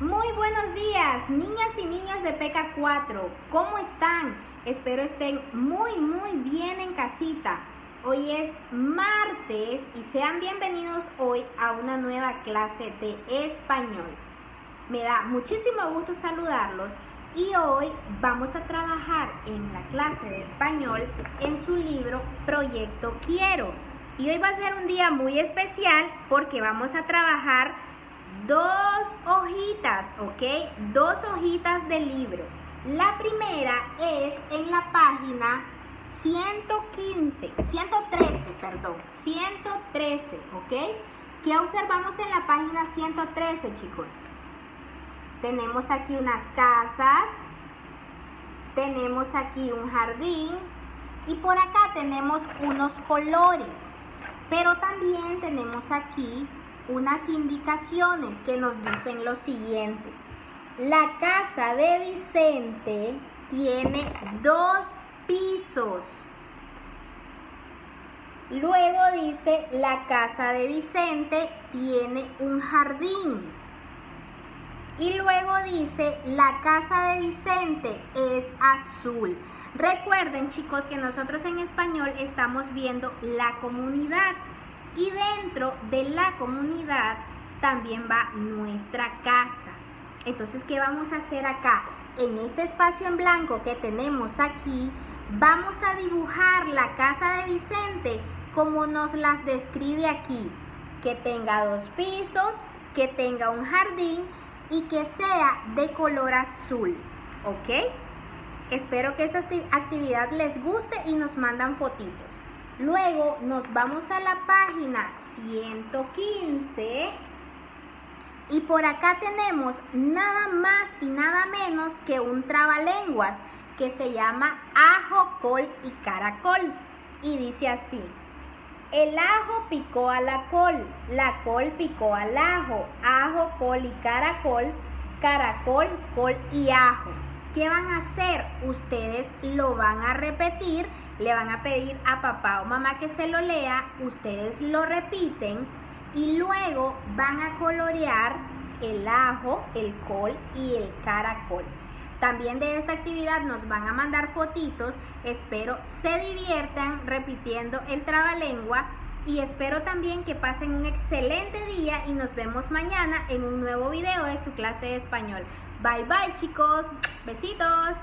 Muy buenos días, niñas y niños de PECA 4. ¿Cómo están? Espero estén muy, muy bien en casita. Hoy es martes y sean bienvenidos hoy a una nueva clase de español. Me da muchísimo gusto saludarlos y hoy vamos a trabajar en la clase de español en su libro Proyecto Quiero. Y hoy va a ser un día muy especial porque vamos a trabajar dos hojitas, ¿ok? Dos hojitas del libro. La primera es en la página 115, 113, perdón, 113, ¿ok? ¿Qué observamos en la página 113, chicos? Tenemos aquí unas casas, tenemos aquí un jardín y por acá tenemos unos colores. Pero también tenemos aquí unas indicaciones que nos dicen lo siguiente. La casa de Vicente tiene dos pisos. Luego dice, la casa de Vicente tiene un jardín. Y luego dice, la casa de Vicente es azul. Recuerden chicos que nosotros en español estamos viendo la comunidad y dentro de la comunidad también va nuestra casa. Entonces, ¿qué vamos a hacer acá? En este espacio en blanco que tenemos aquí, vamos a dibujar la casa de Vicente como nos las describe aquí. Que tenga dos pisos, que tenga un jardín y que sea de color azul. ¿Ok? Espero que esta actividad les guste y nos mandan fotitos. Luego nos vamos a la página 115 y por acá tenemos nada más y nada menos que un trabalenguas que se llama ajo, col y caracol. Y dice así, el ajo picó a la col, la col picó al ajo, ajo, col y caracol, caracol, col y ajo. ¿Qué van a hacer? Ustedes lo van a repetir, le van a pedir a papá o mamá que se lo lea, ustedes lo repiten y luego van a colorear el ajo, el col y el caracol. También de esta actividad nos van a mandar fotitos, espero se diviertan repitiendo el trabalengua y espero también que pasen un excelente día y nos vemos mañana en un nuevo video de su clase de español. Bye bye chicos, besitos.